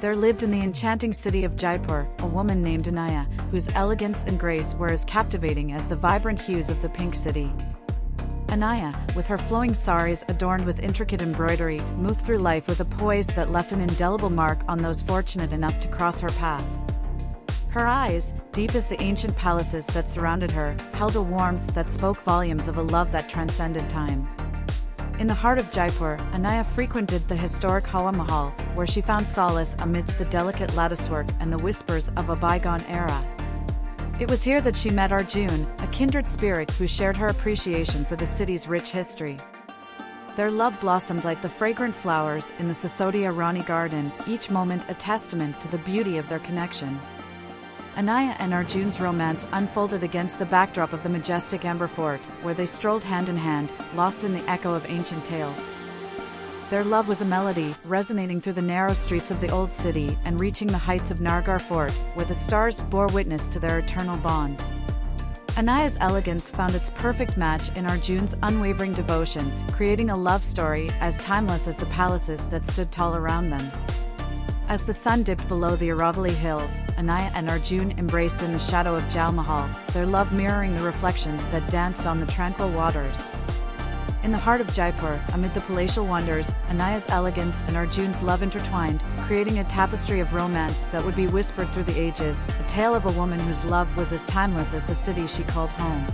There lived in the enchanting city of Jaipur a woman named Anaya, whose elegance and grace were as captivating as the vibrant hues of the pink city. Anaya, with her flowing saris adorned with intricate embroidery, moved through life with a poise that left an indelible mark on those fortunate enough to cross her path. Her eyes, deep as the ancient palaces that surrounded her, held a warmth that spoke volumes of a love that transcended time. In the heart of Jaipur, Anaya frequented the historic Hawa Mahal, where she found solace amidst the delicate latticework and the whispers of a bygone era. It was here that she met Arjun, a kindred spirit who shared her appreciation for the city's rich history. Their love blossomed like the fragrant flowers in the Sisodia Rani garden, each moment a testament to the beauty of their connection. Anaya and Arjun's romance unfolded against the backdrop of the majestic Amber Fort, where they strolled hand in hand, lost in the echo of ancient tales. Their love was a melody, resonating through the narrow streets of the old city and reaching the heights of Nahargarh Fort, where the stars bore witness to their eternal bond. Anaya's elegance found its perfect match in Arjun's unwavering devotion, creating a love story as timeless as the palaces that stood tall around them. As the sun dipped below the Aravalli hills, Anaya and Arjun embraced in the shadow of Jal Mahal, their love mirroring the reflections that danced on the tranquil waters. In the heart of Jaipur, amid the palatial wonders, Anaya's elegance and Arjun's love intertwined, creating a tapestry of romance that would be whispered through the ages, a tale of a woman whose love was as timeless as the city she called home.